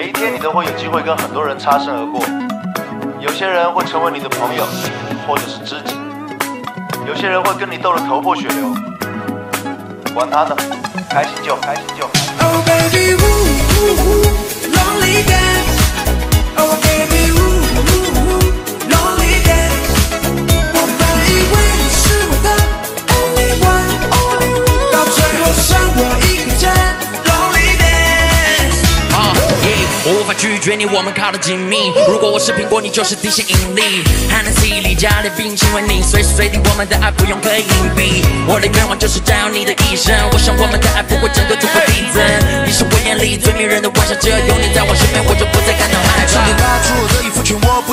每一天你都会有机会跟很多人擦身而过，有些人会成为你的朋友，或者是知己，有些人会跟你斗得头破血流，管他呢，开心就开心就。Oh baby, woo 我无法拒绝你，我们靠得紧密。如果我是苹果，你就是地心引力。Hennessy 里加点冰亲吻，你随时随地，我们的爱不用刻意隐蔽。我的愿望就是占有你的一生，我想我们的爱不会整个突破递增。你是我眼里最迷人的晚上，只要有你在我身边，我就不再感到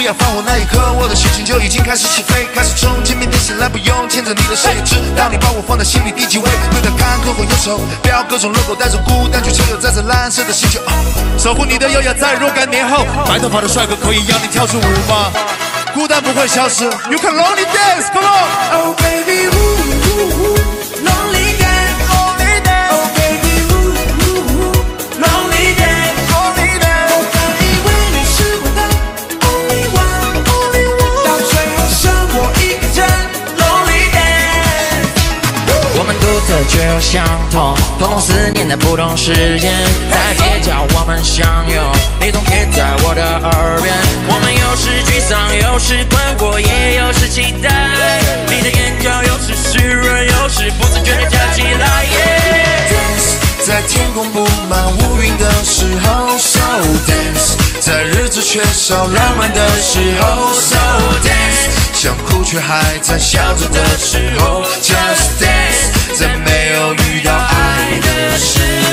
要放火，那一刻我的心情就已经开始起飞，开始冲。见面点醒来，不用牵着你的手，也知道你把我放在心里第几位？对待坎坷或忧愁，不要各种 logo，带着孤单去车友，在这蓝色的星球，守护你的优雅，在若干年后，白头发的帅哥可以让你跳出舞吗？孤单不会消失，You can lonely dance，come on。Oh baby woo 特却又相同，共同思念的不同时间，在街角我们相拥，你总贴在我的耳边。我们有时沮丧，有时困惑，也有时期待。你的眼角有时湿润，有时不自觉地跳起来。Dance，在天空布满乌云的时候，so dance，在日子缺少浪漫的时候，so dance，想哭却还在笑着的时候，just dance。在没有遇到爱的时候。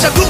자꾸